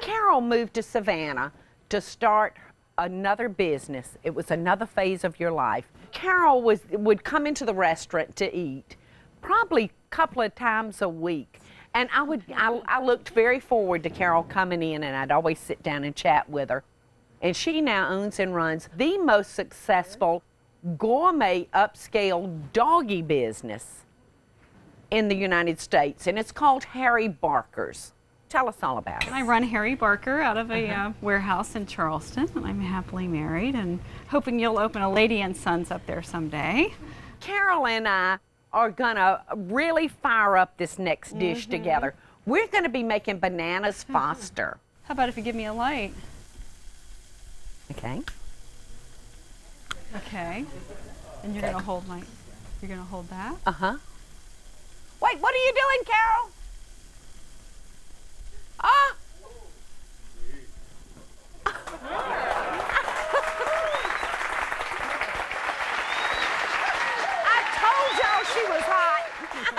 Carol moved to Savannah to start another business. It was another phase of your life. Carol was would come into the restaurant to eat, probably a couple of times a week. And I would I, I looked very forward to Carol coming in and I'd always sit down and chat with her. And she now owns and runs the most successful gourmet upscale doggy business in the United States, and it's called Harry Barker's. Tell us all about it. I run Harry Barker out of a Uh-huh. uh, warehouse in Charleston, and I'm happily married and hoping you'll open a Lady and Sons up there someday. Carol and I are gonna really fire up this next dish together. We're gonna be making bananas Foster. How about if you give me a light? Okay. Okay. And you're gonna hold my, you're gonna hold that? Uh huh. Wait, what are you doing, Carol? I told y'all she was hot.